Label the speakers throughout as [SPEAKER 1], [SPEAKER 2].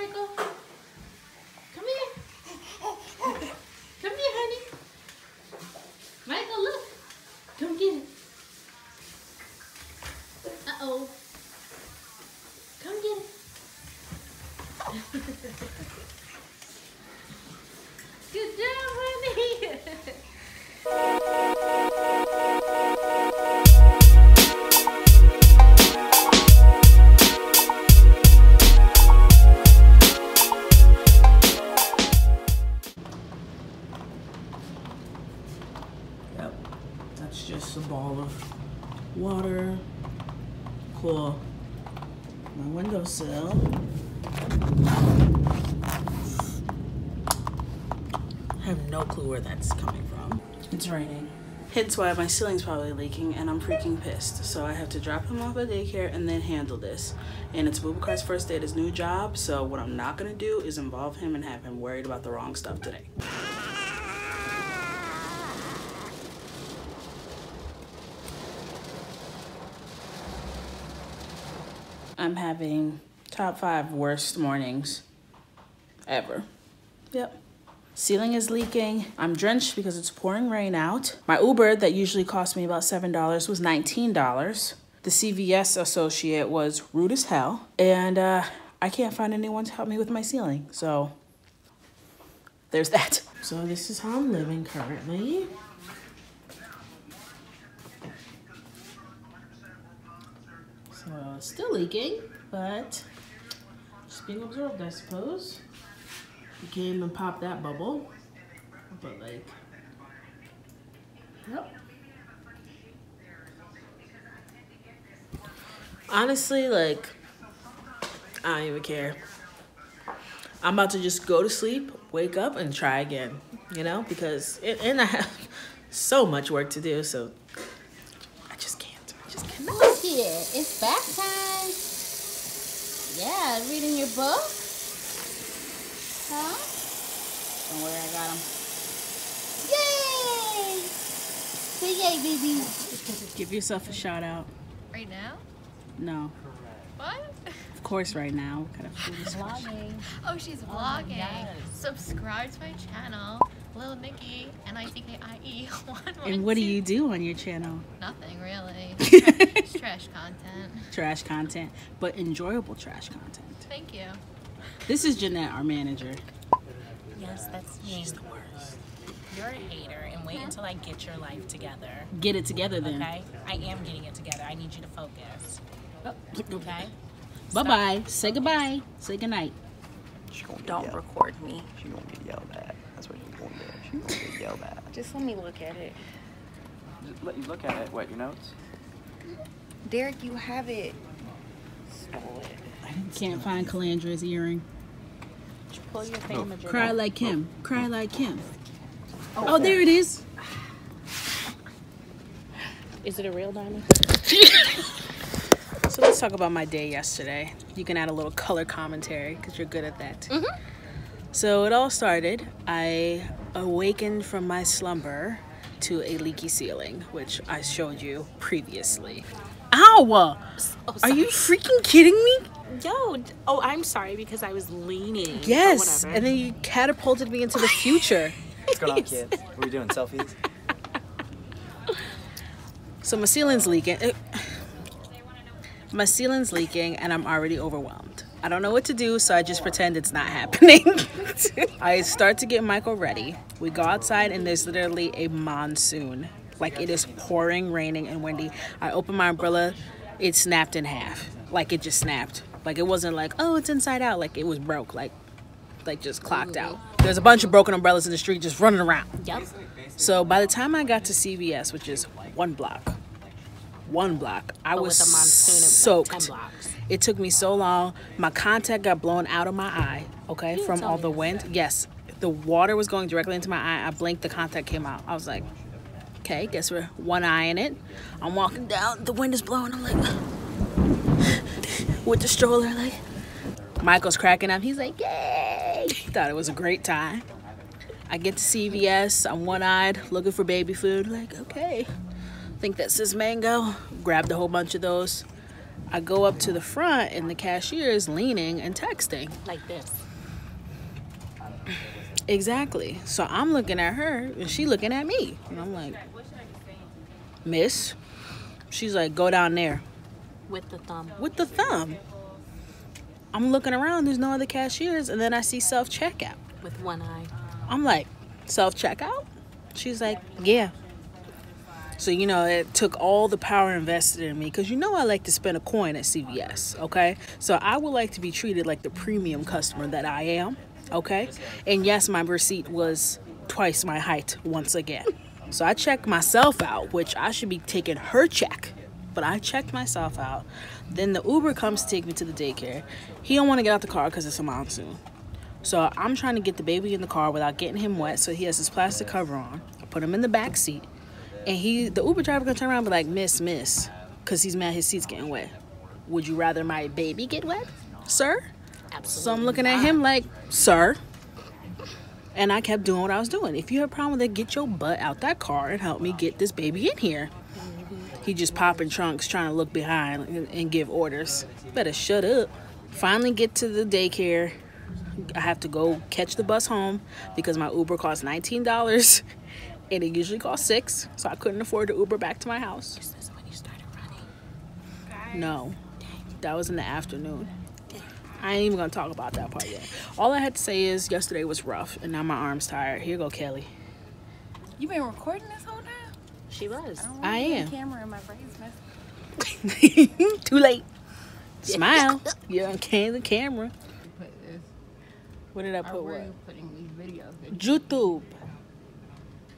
[SPEAKER 1] Michael.
[SPEAKER 2] No clue where that's coming from. It's raining. Hence why my ceiling's probably leaking and I'm freaking pissed. So I have to drop him off at daycare and then handle this. And it's Bubakar's first day at his new job, so what I'm not gonna do is involve him and have him worried about the wrong stuff today. I'm having top five worst mornings ever. Yep. Ceiling is leaking. I'm drenched because it's pouring rain out. My Uber that usually cost me about $7 was $19. The CVS associate was rude as hell. And uh, I can't find anyone to help me with my ceiling. So there's that. So this is how I'm living currently. So still leaking, but just being observed, I suppose. You came and popped that bubble, but like, yep. Honestly, like, I don't even care. I'm about to just go to sleep, wake up, and try again, you know, because it, and I have so much work to do, so I just can't. I just cannot.
[SPEAKER 1] Look here, it's back time. Yeah, reading your book. Don't worry, I got him. Yay! Say yay, baby.
[SPEAKER 2] Give yourself a shout out.
[SPEAKER 3] Right now?
[SPEAKER 2] No,
[SPEAKER 3] What?
[SPEAKER 2] of course, right now. What kind of food is
[SPEAKER 1] Vlogging.
[SPEAKER 3] Oh, she's oh, vlogging.
[SPEAKER 1] yes.
[SPEAKER 3] Subscribe to my channel, Lil Nickie, N I C K I E.
[SPEAKER 2] And what do you do on your channel?
[SPEAKER 3] Nothing really. It's trash content.
[SPEAKER 2] Trash content, but enjoyable trash content.
[SPEAKER 3] Thank you.
[SPEAKER 2] This is Jeanette, our manager.
[SPEAKER 4] Yes, that's me.
[SPEAKER 2] She's the worst.
[SPEAKER 4] You're a hater, and wait until I get your life together.
[SPEAKER 2] Get it together then.
[SPEAKER 4] Okay? I am getting it together. I need you to focus. Oh, okay?
[SPEAKER 2] Bye bye. Say goodbye. Say goodnight.
[SPEAKER 5] She gonna
[SPEAKER 4] Don't
[SPEAKER 5] yelled.
[SPEAKER 4] record me.
[SPEAKER 5] She gonna get yelled at. That's what she's gonna do. She's gonna get yelled at.
[SPEAKER 4] Just let me look at it.
[SPEAKER 5] Just let you look at it. What, your notes?
[SPEAKER 4] Derek, you have it. Stole it.
[SPEAKER 2] Can't find Calandra's earring.
[SPEAKER 4] Pull your thingamajig. Oh.
[SPEAKER 2] Cry like Kim. Cry like him. Oh, oh there it is.
[SPEAKER 4] Is it a real diamond?
[SPEAKER 2] So let's talk about my day yesterday. You can add a little color commentary because you're good at that. Mm-hmm. So it all started. I awakened from my slumber to a leaky ceiling, which I showed you previously. Ow! Are you freaking kidding me?
[SPEAKER 4] Yo, oh, I'm sorry because I was leaning.
[SPEAKER 2] Yes.
[SPEAKER 4] whatever.
[SPEAKER 2] And then you catapulted me into the future.
[SPEAKER 5] What's going on, kids? What are we doing? Selfies?
[SPEAKER 2] So my ceiling's leaking. Uh, My ceiling's leaking and I'm already overwhelmed. I don't know what to do, so I just pretend it's not happening. I start to get Michael ready. We go outside and there's literally a monsoon. Like it is pouring, raining, and windy. I open my umbrella, it snapped in half. Like it just snapped. Like it wasn't like, oh, it's inside out. Like it was broke. Like like just clocked out. There's a bunch of broken umbrellas in the street just running around.
[SPEAKER 4] Yep.
[SPEAKER 2] So by the time I got to CVS, which is one block, one block, I was
[SPEAKER 4] with monsoon, it like
[SPEAKER 2] soaked. It took me so long. My contact got blown out of my eye. Okay, from all the wind. Yes, the water was going directly into my eye. I blinked, the contact came out. I was like, okay, guess we're one eye in it. I'm walking down, the wind is blowing. I'm like, with the stroller, like. Michael's cracking up. He's like, yay! He thought it was a great time. I get to CVS. I'm one-eyed, looking for baby food. Like, okay, think that says mango. Grabbed a whole bunch of those. I go up to the front and the cashier is leaning and texting.
[SPEAKER 4] Like this.
[SPEAKER 2] Exactly. So I'm looking at her and she looking at me. And I'm like, Miss. She's like, go down there
[SPEAKER 4] With the thumb.
[SPEAKER 2] with the thumb. I'm looking around, there's no other cashiers, and then I see self checkout.
[SPEAKER 4] With one eye.
[SPEAKER 2] I'm like, self checkout? She's like, yeah. So, you know, it took all the power invested in me because you know I like to spend a coin at CVS, okay? So I would like to be treated like the premium customer that I am, okay? And yes, my receipt was twice my height once again. So I checked myself out, which I should be taking her check. But I checked myself out. Then the Uber comes to take me to the daycare. He don't want to get out the car because it's a monsoon. So I'm trying to get the baby in the car without getting him wet. So he has his plastic cover on. I put him in the back seat, and he, the Uber driver, gonna turn around and be like, "Miss, Miss," because he's mad his seat's getting wet. Would you rather my baby get wet, sir?
[SPEAKER 4] Absolutely.
[SPEAKER 2] So I'm looking at him like, "Sir." And I kept doing what I was doing. If you have a problem with it, get your butt out that car and help me get this baby in here. He just popping trunks, trying to look behind and, and give orders. Better shut up. Finally get to the daycare. I have to go catch the bus home because my Uber costs nineteen dollars, and it usually costs six, so I couldn't afford to Uber back to my house.
[SPEAKER 4] This is when you started running.
[SPEAKER 2] No, that was in the afternoon. I ain't even gonna talk about that part yet. All I had to say is yesterday was rough, and now my arm's tired. Here go, Kelly.
[SPEAKER 1] You been recording this whole time?
[SPEAKER 4] She was.
[SPEAKER 1] don't
[SPEAKER 2] I
[SPEAKER 1] wanna
[SPEAKER 2] am.
[SPEAKER 1] Camera in my face, man.
[SPEAKER 2] Too late. Smile. You're on the camera.
[SPEAKER 1] Put this.
[SPEAKER 2] What did I put?
[SPEAKER 1] where
[SPEAKER 2] What?
[SPEAKER 1] you putting these videos?
[SPEAKER 2] YouTube.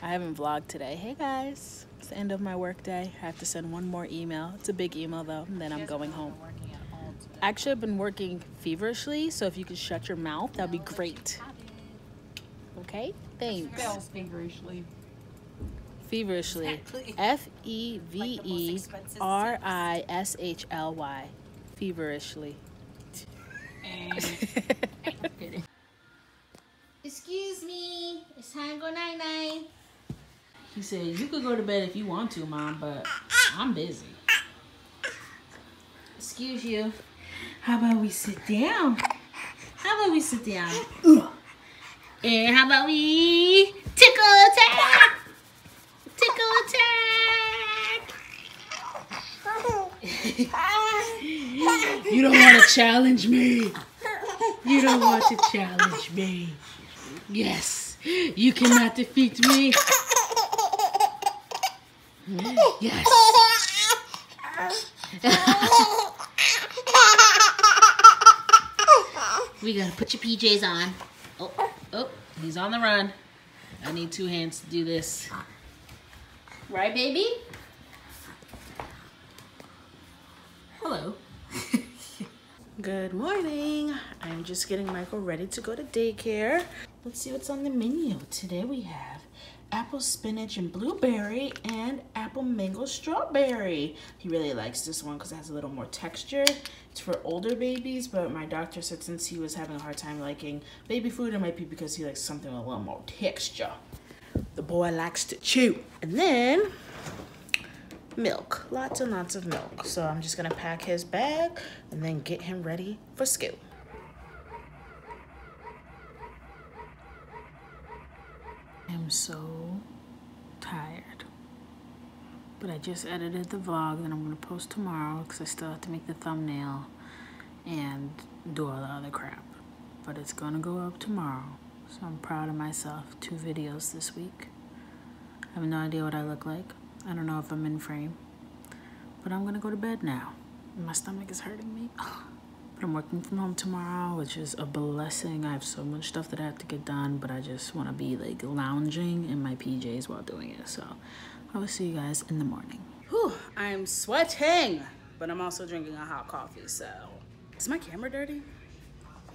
[SPEAKER 2] I haven't vlogged today. Hey guys, it's the end of my work day. I have to send one more email. It's a big email though, and then I'm going home.
[SPEAKER 4] Working at home today.
[SPEAKER 2] Actually, I've been working feverishly, so if you could shut your mouth, that'd be great. Okay? Thanks.
[SPEAKER 1] Spells feverishly.
[SPEAKER 2] Feverishly. F E V E R I S H L Y. Feverishly.
[SPEAKER 1] Excuse me. It's time to go night night.
[SPEAKER 2] He said, You could go to bed if you want to, Mom, but I'm busy.
[SPEAKER 1] Excuse you.
[SPEAKER 2] How about we sit down?
[SPEAKER 1] How about we sit down? And how about we tickle attack? Tickle attack.
[SPEAKER 2] You don't want to challenge me. You don't want to challenge me. Yes, you cannot defeat me. Yes.
[SPEAKER 1] We gotta put your PJs on. Oh, oh, he's on the run. I need two hands to do this. Right, baby? Hello.
[SPEAKER 2] Good morning. I'm just getting Michael ready to go to daycare. Let's see what's on the menu. Today we have apple spinach and blueberry and apple mango strawberry. He really likes this one because it has a little more texture. It's for older babies, but my doctor said since he was having a hard time liking baby food, it might be because he likes something with a little more texture. The boy likes to chew. And then milk, lots and lots of milk. So I'm just gonna pack his bag and then get him ready for school. I'm so tired. But I just edited the vlog that I'm gonna post tomorrow because I still have to make the thumbnail and do all the other crap. But it's gonna go up tomorrow. So I'm proud of myself. Two videos this week. I have no idea what I look like. I don't know if I'm in frame. But I'm gonna go to bed now. My stomach is hurting me. But I'm working from home tomorrow, which is a blessing. I have so much stuff that I have to get done, but I just wanna be like lounging in my PJs while doing it. So I will see you guys in the morning. Whew, I'm sweating, but I'm also drinking a hot coffee, so. Is my camera dirty?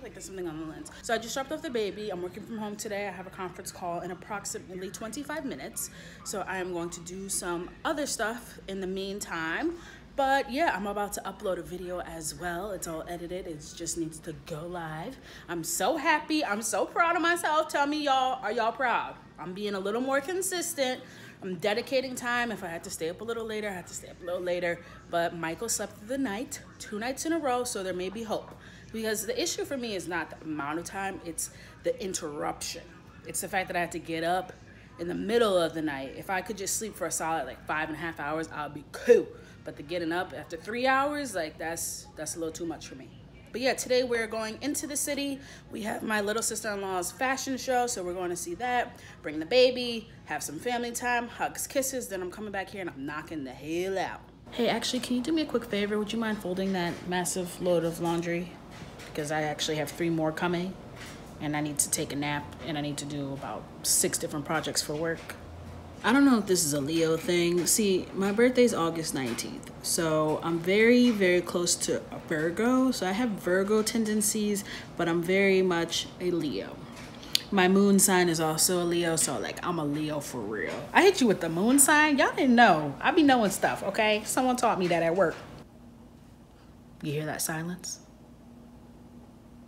[SPEAKER 2] Like there's something on the lens. So I just dropped off the baby. I'm working from home today. I have a conference call in approximately 25 minutes. So I am going to do some other stuff in the meantime. But yeah, I'm about to upload a video as well. It's all edited. It just needs to go live. I'm so happy. I'm so proud of myself. Tell me y'all, are y'all proud? I'm being a little more consistent. I'm dedicating time. If I had to stay up a little later, I had to stay up a little later. But Michael slept through the night, two nights in a row, so there may be hope. Because the issue for me is not the amount of time, it's the interruption. It's the fact that I have to get up in the middle of the night. If I could just sleep for a solid like five and a half hours, I'll be cool. But the getting up after three hours, like that's that's a little too much for me. But yeah, today we're going into the city. We have my little sister-in-law's fashion show, so we're going to see that. Bring the baby, have some family time, hugs, kisses. Then I'm coming back here and I'm knocking the hell out. Hey, actually, can you do me a quick favor? Would you mind folding that massive load of laundry? Because I actually have three more coming and I need to take a nap and I need to do about six different projects for work. I don't know if this is a Leo thing. See, my birthday's August 19th. So I'm very, very close to Virgo. So I have Virgo tendencies, but I'm very much a Leo. My moon sign is also a Leo, so like I'm a Leo for real. I hit you with the moon sign. Y'all didn't know. I be knowing stuff, okay? Someone taught me that at work. You hear that silence?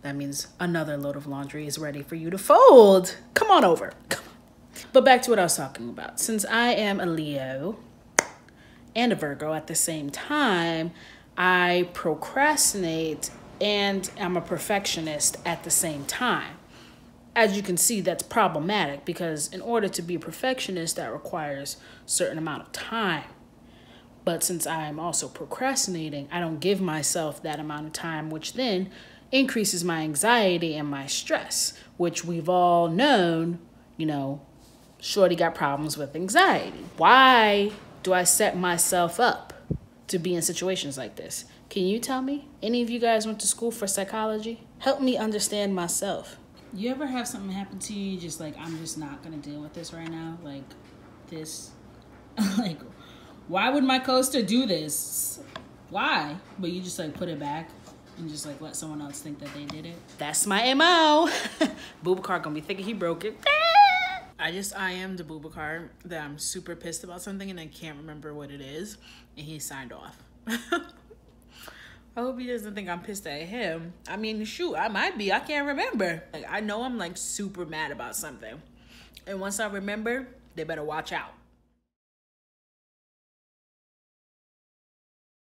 [SPEAKER 2] That means another load of laundry is ready for you to fold. Come on over. Come on. But back to what I was talking about. Since I am a Leo and a Virgo at the same time, I procrastinate and I'm a perfectionist at the same time. As you can see, that's problematic because in order to be a perfectionist, that requires a certain amount of time. But since I am also procrastinating, I don't give myself that amount of time, which then increases my anxiety and my stress, which we've all known, you know, Shorty got problems with anxiety. Why do I set myself up to be in situations like this? Can you tell me? Any of you guys went to school for psychology? Help me understand myself. You ever have something happen to you, just like, I'm just not gonna deal with this right now? Like, this, like, why would my coaster do this? Why? But you just like put it back and just like let someone else think that they did it. That's my MO. Bubakar gonna be thinking he broke it. I just I am the Bubakar that I'm super pissed about something and I can't remember what it is and he signed off. I hope he doesn't think I'm pissed at him. I mean, shoot, I might be. I can't remember. Like I know I'm like super mad about something. And once I remember, they better watch out.